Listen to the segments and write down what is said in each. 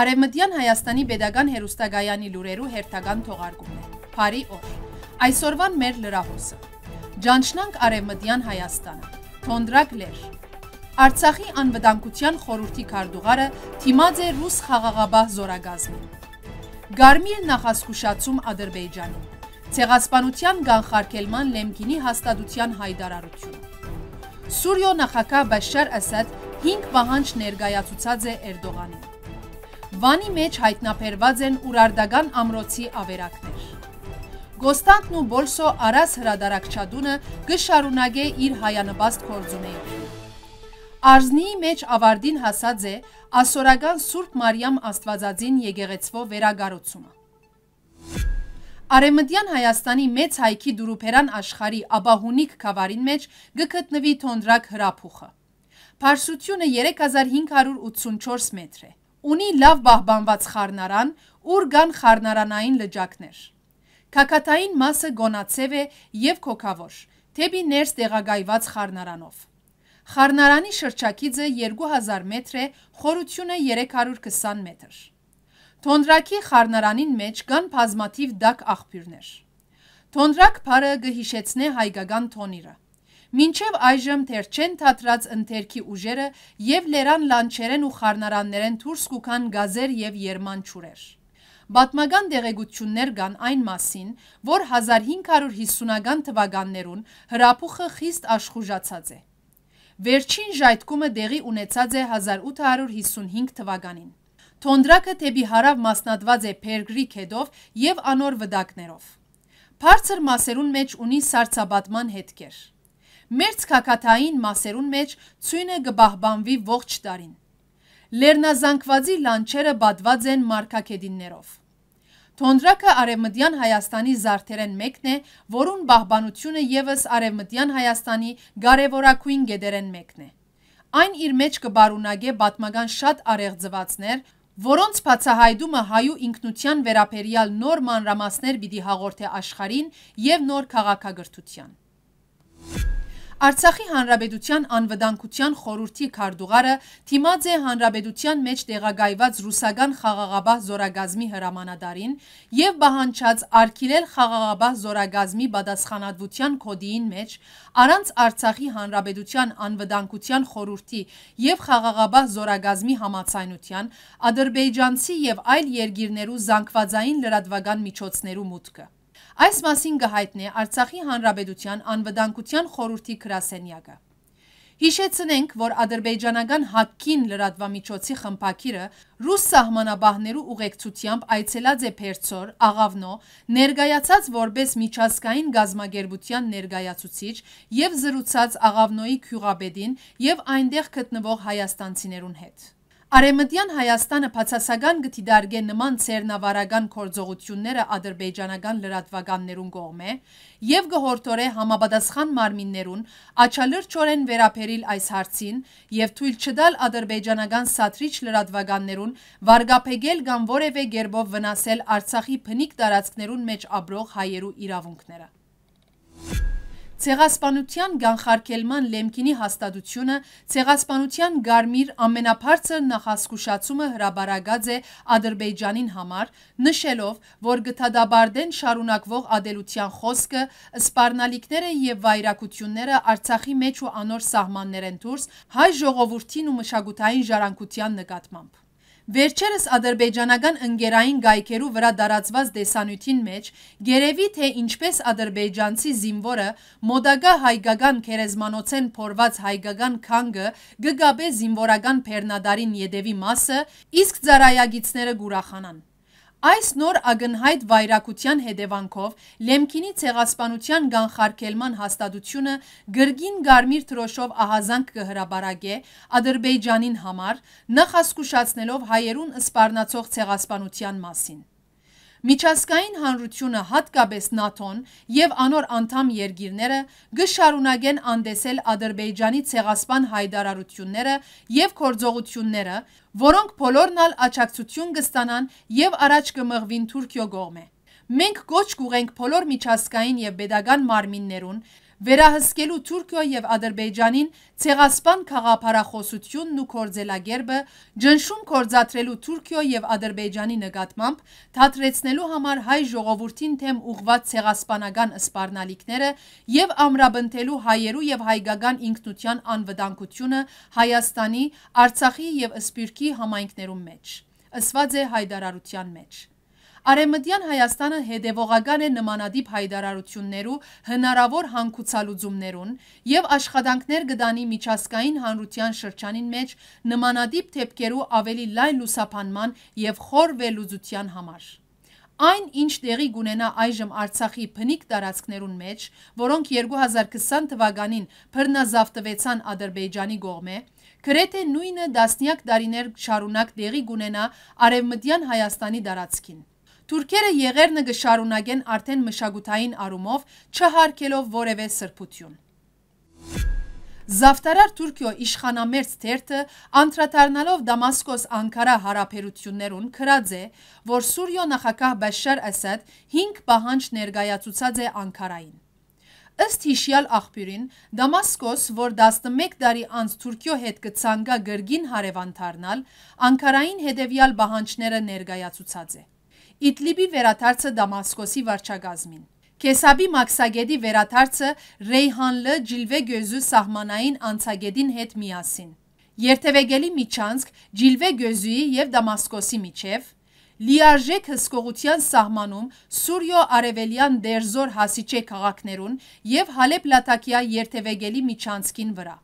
Արևմտյան Հայաստանի Պետական Հերոստագայանի լուրերու հերթական թողարկումն է։ Փարի օր։ Այսօրվան մեր լրահոսը։ Ջանչնանք Արևմտյան Հայաստանը։ Թոնդրակ լեր։ Արցախի անվտանգության խորհրդի քարտուղարը թիմած է ռուս խաղաղաբահ զորագազմին։ Գարմիր նախասկուշացում Ադրբեջանին։ Ցեղասպանության կանխարգելման Լեմկինի հաստատության հայտարարությունը։ Սուրիո նախագահ Բաշար Ասադ 5 պահանջ ներկայացուցած է Էրդողանին։ Վանի մեջ հայտնաբերված են ուրարդական ամրոցի ավերակներ։ Գոստանքն ու Բոլսո Արաս հրադարակչադունը գշարունակե իր հայանպաստ կորձունեություն։ Արզնիի մեջ ավարդին հասած է ասորական Սուրբ Մարիամ Աստվածածին եկեղեցվո վերագառուցումը։ Արեմդյան Հայաստանի մեծ հայքի դուրուփերան աշխարի աբահունիկ խավարին մեջ գկտնվի թոնդրակ հրափուխը։ Փարսությունը 3584 մետր է ունի լավ բահբանված խառնարան, ուր կան խառնարանային լճակներ։ Քակաթային մասը գոնացև է եւ քոքավոր, թեպի ներս տեղագայված խառնարանով։ Խառնարանի շրջակիցը 2000 մետր է, խորությունը 320 մետր։ Թոնդրակի խառնարանին մեջ կան բազմաթիվ դակ աղբյուրներ։ Թոնդրակ բարը գհիշեցնե հայկական թոնիրը։ Մինչև այժմ թեր չեն թատրած ընթերքի ուժերը եւ լերան լանչերեն ու խառնարաններեն դուրս կուքան գազեր եւ երման ճուրեր։ Բատմական դեղեցություններ կան այն մասին, որ 1550-ական թվականներուն հրափուխը խիստ աշխուժացած է։ Վերջին ժայթքումը դեղի ունեցած է 1855 թվականին։ Թոնդրակը թեպի հարավ մասնատված է Փերգրի քեդով եւ անոր վդակներով։ Բարձր մասերուն մեջ ունի սարսաբատման հետքեր։ Մերց քակաթային մասերուն մեջ ցույնը գբահբանվի ողջ տարին։ Լեռնազանգվածի լանչերը բադված են մարկակեդիններով։ Թոնդրակը արևմտյան Հայաստանի զարդերեն մեկն է, որուն բահբանությունը եւս արևմտյան Հայաստանի կարևորակույն գեդերեն մեկն է։ Այն իր մեջ կբարունագե պատմական շատ արեղծվածներ, որոնց բացահայտումը հայու ինքնության վերապերյալ նոր մանրամասներ պիտի հաղորդե աշխարհին եւ նոր քաղաքագրթության։ Արցախի հանրապետության անվտանգության խորհրդի քարտուղարը թիմած է հանրապետության մեջ տեղակայված ռուսական խաղաղաբահ զորագազմի հրամանատարին եւ բահանջած արկիրել խաղաղաբահ զորագազմի պատասխանատվության կոդիին մեջ առանց Արցախի հանրապետության անվտանգության խորհրդի եւ խաղաղաբահ զորագազմի համացայնության ադրբեջանցի եւ այլ երկիրներու զանգվածային լրատվական միջոցներու մուտքը Այս մասին կհայտնի Արցախի Հանրապետության անվտանգության խորհրդի գրասենյակը։ Հիշեցնենք, որ ադրբեջանական Հակքին լրատվամիջոցի խմբակիրը ռուս սահմանաբահներու ուղեկցությամբ այցելած է Փերծոր, Աղավնո, ներկայացած որպես միջազգային գազագերբության ներկայացուցիչ եւ զրուցած Աղավնոյի քյուղաբեդին եւ այնտեղ գտնվող հայաստանցիներուն հետ։ Արեմտյան Հայաստանը բացասական գտիդարգե նման ցերնավարական կորձողությունները ադրբեջանական լրատվականներուն կողմէ եւ գհորտորե համապատասխան մարմիններուն աչալրջորեն վերապերիլ այս հարցին եւ թույլ չդալ ադրբեջանական սատրիչ լրատվականներուն վարգապեգել կամ որևէ գերբով վնասել Արցախի փնիկ տարածքներուն մեջ ապրող հայերու իրավունքները։ Ցեղասպանության կանխարգելման Լեմկինի հաստատությունը ցեղասպանության գարմիր ամենաբարձր նախասկուշացումը հրաբարագած է Ադրբեջանին համար, նշելով, որ գտադաբարդեն շարունակվող ադելության խոսքը, սպառնալիքները եւ վայրակությունները Արցախի մեջ ու անոր սահմաններեն դուրս հայ ժողովրդին ու մշակութային ժառանգության նկատմամբ։ Վերջերս ադրբեջանական ընկերային գայքերու վրա դարածված դեսանյութին մեջ գերևի թե ինչպես ադրբեջանցի զինվորը մոդագա հայկական քերեզմանոցեն փորված հայկական քանգը գգաբե զինվորական բեռնադարին յետևի մասը, իսկ ծարայագիցները գուրախանան։ Այս նոր ագնհայտ վայրակության հետևանքով Լեմկինի ցեղասպանության կանխարգելման հաստատությունը գրգին գարմիր թրոշով ահազանգ կհրաբարագե Ադրբեջանին համար, նախասկուշացնելով հայերուն սպառնացող ցեղասպանության մասին։ Միջազգային հանրությունը հատկապես ՆԱԹՕ-ն եւ անոր անդամ երկիրները գշարունակեն անդեսել Ադրբեջանի ցեղասպան հայտարարությունները եւ կորձողությունները, որոնք բոլորն ալ աճակցություն կստանան եւ առաջ կմղվին Թուրքիո կողմէ։ Մենք գոչ կուղենք բոլոր միջազգային եւ pedagogan մարմիններուն վերահսկելու Թուրքիո եւ Ադրբեջանին ցեղասպան խաղապարախոսությունն ու կորձելագերբը ջնշում կորձատրելու Թուրքիո եւ Ադրբեջանի նկատմամբ թատրեցնելու համար հայ ժողովրդին թեմ ուղված ցեղասպանական սպառնալիքները եւ ամրապնդելու հայերու եւ հայկական ինքնության անվտանգությունը Հայաստանի, Արցախի եւ Սփյուռքի համայնքներում մեջ ըսված է հայդարարության մեջ Արեմտյան Հայաստանը հետևողական է նմանադիպ հայդարարություններու հնարավոր հանգուցալուծումներուն եւ աշխատանքներ գտանի միջազգային հանրության շրջանին մեջ նմանադիպ թեփքերու ավելի լայն լուսափանման եւ խոր վերլուծության համար։ Այն, ինչ տեղի գունենա այժմ Արցախի փնիկ տարածքներուն մեջ, որոնք 2020 թվականին բռնազավթվեցան Ադրբեջանի կողմէ, գրեթե նույնը դասնյակ տարիներ շարունակ տեղի գունենա Արևմտյան Հայաստանի տարածքին։ Թուրքերը եղերնը կշարունակեն արդեն մշակութային առումով չհարկելով որևէ սրբություն։ Զավտարար Թուրքիո իշխանամերձ թերթը անդրադառնալով Դամասկոս-Անկարա հարաբերություններուն քրած է, որ Սուրիո նախագահ Բաշար Ասադ 5 պահանջ ներկայացուցած է Անկարային։ Ըստ հիշյալ աղբյուրին, Դամասկոս, որ 11 տարի անց Թուրքիո հետ կցանգա գրգին հարևան դառնալ, Անկարային հետևյալ պահանջները ներկայացուցած է։ Իդլիբի վերաթարցը Դամասկոսի վարչագազմին։ Քեսաբի Մաքսագետի վերաթարցը Ռեյհանլը Ջիլվե գյուզու սահմանային անցագետին հետ միասին։ Երթևեկելի միջանցք Ջիլվե գյուզուի եւ Դամասկոսի միջև լիարժեք հսկողության սահմանում Սուրիո արևելյան դերզոր հասիչե քաղաքներուն եւ Հալեբ լատակիա երթևեկելի միջանցքին վրա։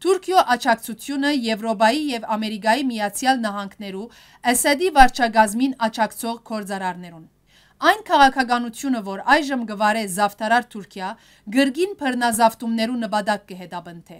Թուրքիո աչակցությունը Եվրոպայի եւ Ամերիկայի Միացյալ Նահանգներու Ասադի վարչագազմին աչակցող կորձարարներուն։ Այն քաղաքականությունը, որ այժմ գվարե Զավթարար Թուրքիա, գրգին բռնազավթումներու նպատակ կհետաբնթե։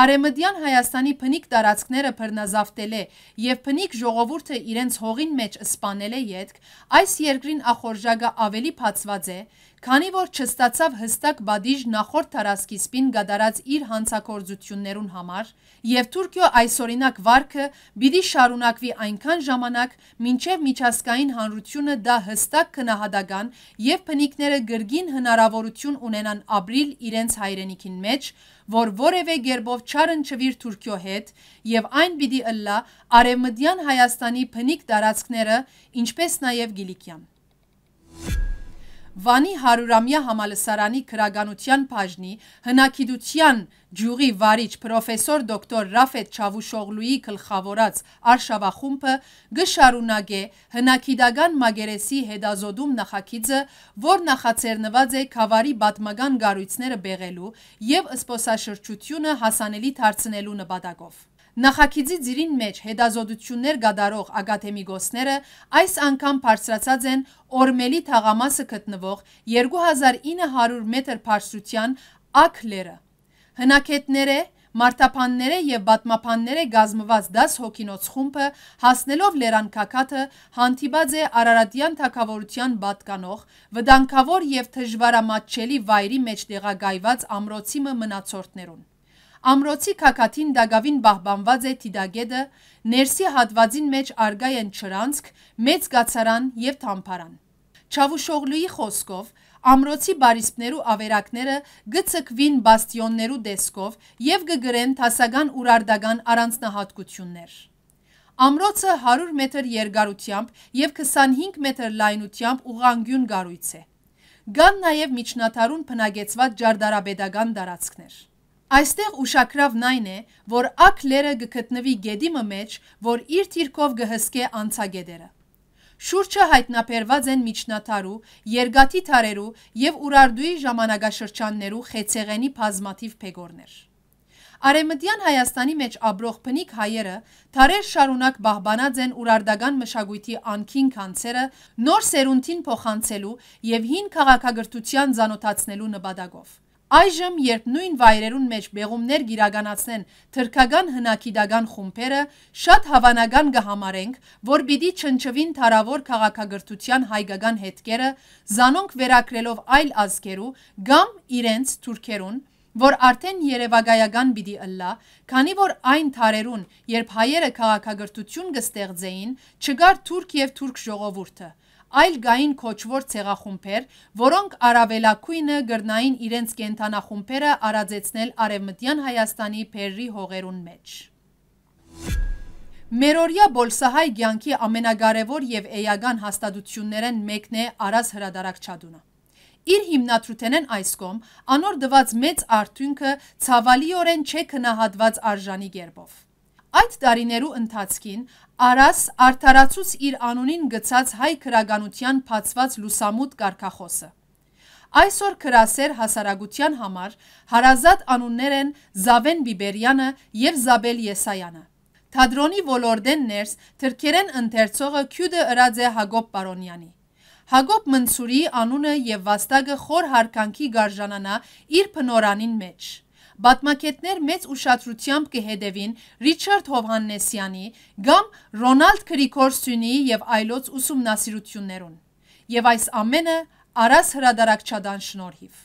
Արեմդյան Հայաստանի փնիկ տարածքները բռնազավթել է եւ փնիկ ժողովուրդը իրենց հողին մեջ սպանել է յետք, այս երկրին ախորժակը ավելի փածված է, քանի որ չստացավ հստակ բադիժ նախորդ տարածքիսպին գդարած իր հանցակործություններուն համար, եւ Թուրքիո այսօրինակ վարկը բիդի շարունակվի այնքան ժամանակ, մինչև միջազգային հանրությունը դա հստակ քնահատական եւ փնիկները գրգին հնարավորություն ունենան ապրիլ իրենց հայրենիքին մեջ, որ որևէ գերբով չարընչվիր Թուրքիո հետ եւ այն պիտի ըլլա արևմտյան Հայաստանի փնիկ տարածքները, ինչպես նաեւ Գիլիկյան։ Վանի հարուրամյա համալսարանի քրագանության բաժնի հնակիդության ջյուղի վարիչ պրոֆեսոր դոկտոր Ռաֆետ Չավուշօղլուի գլխավորած արշավախումբը գշարունակե հնակիդական մագերեսի հետազոտում նախագիծը, որ նախաձեռնված է խավարի պատմական գառույցները բեղելու եւ սփոսաշրջությունը հասանելի դարձնելու նպատակով։ Նախագիծի ծիրին մեջ հետազոտություններ գդարող ակադեմիկոսները այս անգամ բարձրացած են Օրմելի թաղամասը գտնվող 2900 մետր բարձրության ակլերը։ Հնակետները Մարտապանները եւ բատմապանները գազմված 10 հոգինոց խումբը հասնելով Լերան Կակաթը հանդիպած է Արարատյան թակավորության պատկանող վտանգավոր եւ դժվարամատչելի վայրի մեջ տեղակայված ամրոցի մնացորդներուն։ Ամրոցի քակաթին դագավին բահբանված է թիդագեդը, ներսի հատվածին մեջ արգայ են չրանցք, մեծ գացարան եւ թամփարան։ Չավուշօղլուի խոսքով ամրոցի բարիսպներու ավերակները գծկվին բաստիոններու դեսկով եւ գգրեն տասական ուրարդական առանձնահատկություններ։ Ամրոցը 100 մետր երկարությամբ եւ 25 մետր լայնությամբ ուղանգյուն գառույց է։ Կան նաև միջնատարուն բնագեցված ջարդարաբեդական տարածքներ։ Այստեղ ուշակրավն այն է, որ ակ լերը գգտնվի գեդիմը մեջ, որ իր թիրքով գհսկե անցագեդերը։ Շուրջը հայտնաբերված են միջնատարու, երգաթի թարերու եւ ուրարդուի ժամանակաշրջաններու խեցեղենի բազմաթիվ փեգորներ։ Արեմտյան Հայաստանի մեջ ապրող փնիկ հայերը թարեր շարունակ բահբանած են ուրարդական մշակույթի անքին կանցերը նոր սերունդին փոխանցելու եւ հին քաղաքագրթության զանոթացնելու նպատակով։ Այժմ, երբ նույն վայրերուն մեջ բեղումներ գիրականացնեն թրքական հնակիդական խումբերը, շատ հավանական կհամարենք, որ պիտի չնչվին թարավոր քաղաքագրթության հայկական հետքերը, զանոնք վերակրելով այլ ազգերու կամ իրենց թուրքերուն, որ արդեն երևակայական պիտի ըլլա, քանի որ այն թարերուն, երբ հայերը քաղաքագրթություն կստեղծեին, չգար թուրք եւ թուրք ժողովուրդը, այլ գային քոչվոր ցեղախումբեր, որոնք առավելակույնը գրնային իրենց կենթանախումբերը արածեցնել արևմտյան Հայաստանի Փերրի հողերուն մեջ։ Մերորյա Բոլսահայ ցանկի ամենակարևոր եւ էական հաստատություններեն մեկն է Արաս հրադարակչադունը։ Իր հիմնադրութենեն այս կողմ անոր դված մեծ արդյունքը ցավալիորեն չէ քնահատված արժանի կերպով։ Այդ տարիներու ընթացքին Արաս արդարացուց իր անունին գծած հայ քրագանության փածված լուսամուտ կարգախոսը։ Այսօր քրասեր հասարակության համար հարազատ անուններ են Զավեն Բիբերյանը եւ Զաբել Եսայանը։ Թադրոնի ոլորդեն ներս թրքերեն ընթերցողը քյուդը ըրած է Հակոբ Պարոնյանի։ Հակոբ Մնցուրի անունը եւ վաստակը խոր հարկանքի գարժանանա իր փնորանին մեջ։ Բատմակետներ մեծ ուշադրությամբ կհետևին Ռիչարդ Հովհաննեսյանի կամ Ռոնալդ Քրիքորսյունի եւ այլոց ուսումնասիրություններուն։ Եվ այս ամենը Արաս հրադարակչադան շնորհիվ։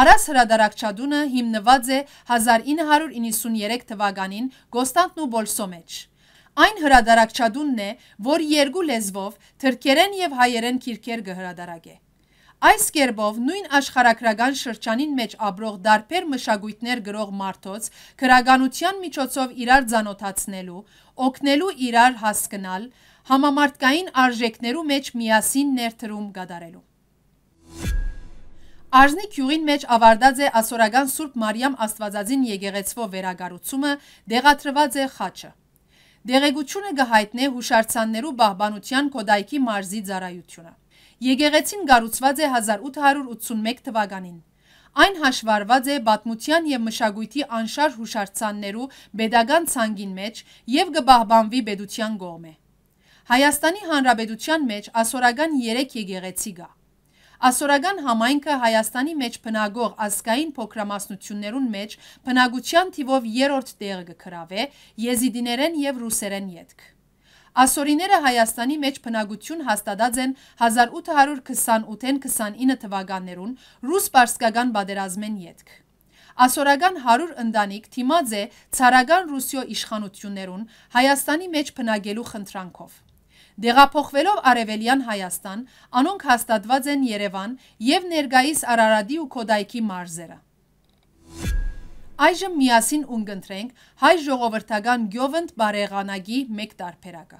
Արաս հրադարակչադունը հիմնված է 1993 թվականին Գոստանտնու Բոլսո մեջ։ Այն հրադարակչադունն է, որ երկու լեզվով թրքերեն եւ հայերեն քիրքեր կհրադարակե։ Այս կերպով նույն աշխարհակրական շրջանին մեջ ապրող դարբեր մշակույթներ գրող մարդոց քրագանության միջոցով իրար ցանոթացնելու, օգնելու իրար հասկանալ, համամարտկային արժեքներու մեջ միասին ներդրում կատարելու։ Արզնի քյուղին մեջ ավարտած է ասորական Սուրբ Մարիամ Աստվածածին եկեղեցվո վերագառուցումը, դեղատրված է խաչը։ Դեղեցությունը կհայտնե հուշարձաններու պահպանության կոդայքի մարզի ծառայությունը։ Եկեղեցին կառուցված է 1881 թվականին։ Այն հաշվառված է պատմության եւ մշակույթի անշարժ հուշարձաններու pedagogan ցանգին մեջ եւ կպահպանվի pedagogan կողմէ։ Հայաստանի Հանրապետության մեջ ասորական 3 եկեղեցի կա։ Ասորական համայնքը Հայաստանի մեջ բնագող ազգային փոքրամասնություններուն մեջ բնագության թիվով երրորդ տեղը կգրավե եզիդիներեն եւ ռուսերեն յետք։ Ասորիները Հայաստանի մեջ բնակություն հաստատած են 1828-29 թվականներուն ռուս-պարսկական պատերազմեն յետք։ Ասորական 100 ընտանիք թիմած է ցարական Ռուսիո իշխանություններուն Հայաստանի մեջ բնակելու խնդրանքով։ Դեղափոխվելով Արևելյան Հայաստան, անոնք հաստատված են Երևան եւ ներկայիս Արարատի ու Քոդայքի մարզերը։ Այժմ միասին ունգընտրենք հայ ժողովրդական գյովընդ բարեղանագի մեկ տարբերակը։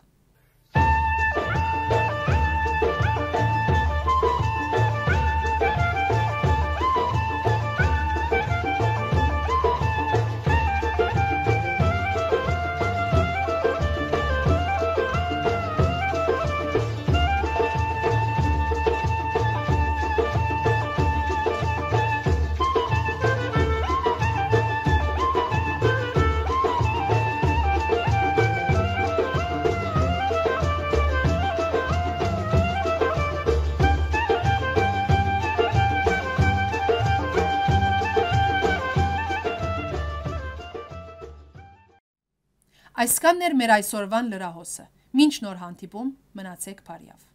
Այսքանն էր մեր այսօրվան լրահոսը։ Մինչ նոր հանդիպում, մնացեք բարյավ։